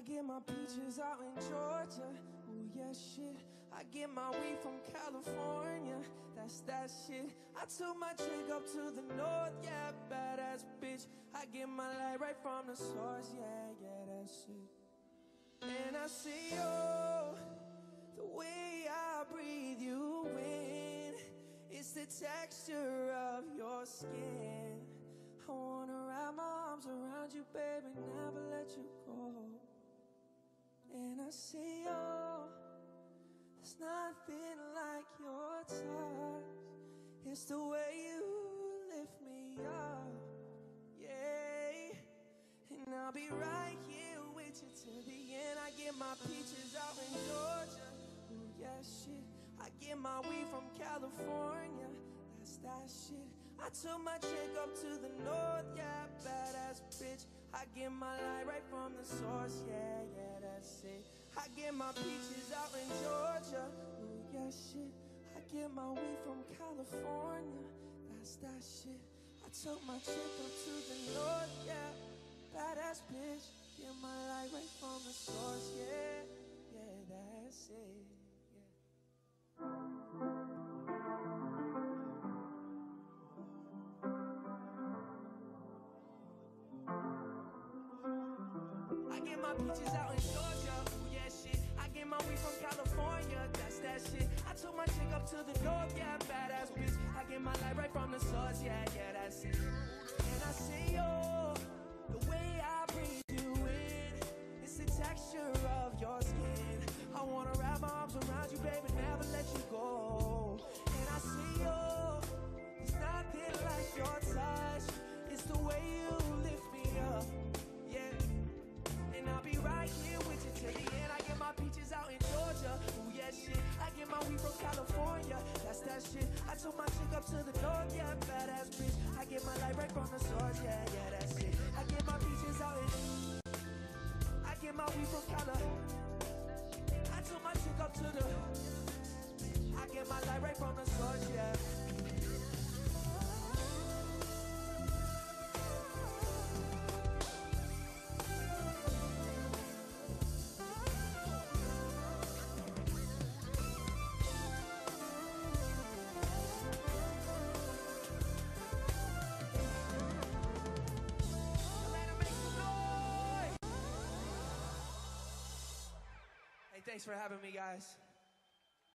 get my peaches out in Georgia. Oh yeah, shit. I get my weed from California. That's that shit. I took my chick up to the north. Yeah, badass bitch. I get my light right from the source. Yeah, yeah, that's it. And I see you. The way I breathe you in. It's the texture of your skin. I wanna wrap Oh, there's nothing like your touch. It's the way you lift me up, yeah. And I'll be right here with you till the end. I get my peaches out in Georgia. Ooh, yeah, shit. I get my weed from California. That's that shit. I took my chick up to the north, yeah, badass bitch. I get my light right from the source, yeah, my peaches out in Georgia, ooh, yeah, shit. I get my weed from California, that's that shit. I took my chick up to the north, yeah, badass bitch. Get my light right from the source, yeah, yeah, that's it. I get my peaches out in Georgia, my weed from California, that's that shit. I took my chick up to the north, yeah, badass bitch. I get my light right from the source, yeah, yeah, that's it. From California. I took my chick up to the. I get my light right from the thanks for having me, guys.